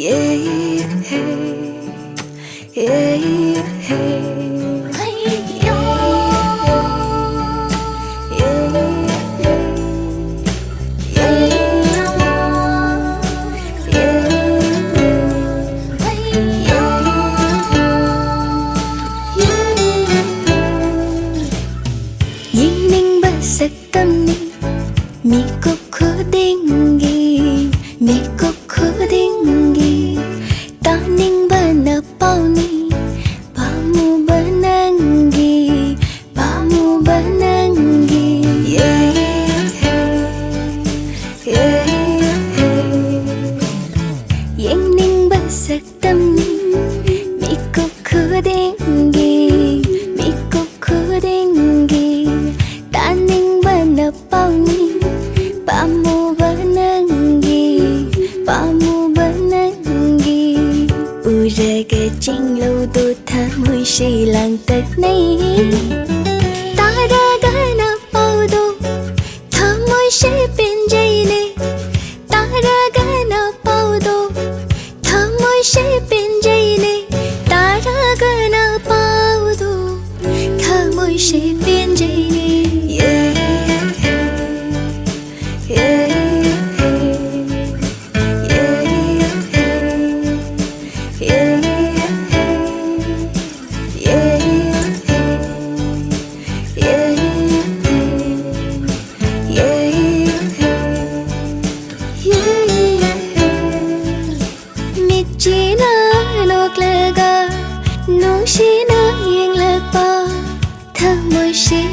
yeah, hey, yeah, hey. Khứ đinh ghi mi có khứ đinh ghi ta ninh bơ nợ bao ni ba mu ghi ba mu ghi lâu lang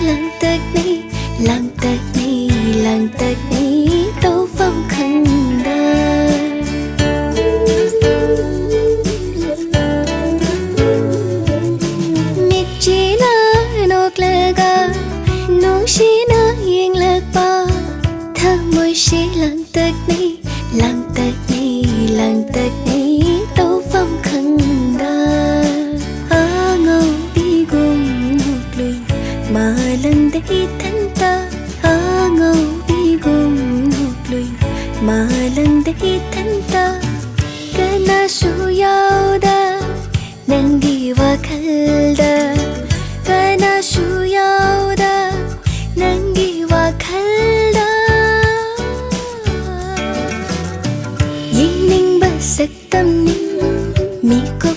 Lăng tật ni, lặng tật ni, lặng tật ni, tâu phong khăn đa. lệ noklaga Nushina yeng lagpa Tha môi shi lang tật ni lặng tật ni lặng tật ni Tâu ที่跟那树有的能给我看的跟那树有的，能给我看的อ零八色的你，迷宫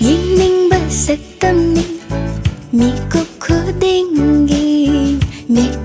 미닝 발색 감니 미국 코딩기 미